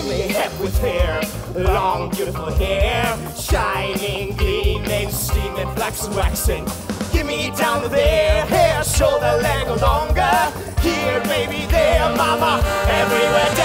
Give me with hair, long beautiful hair, shining, gleaming, steaming, flaxen, waxing. Give me down there, hair, shoulder, leg, longer. Here, baby, there, mama, everywhere.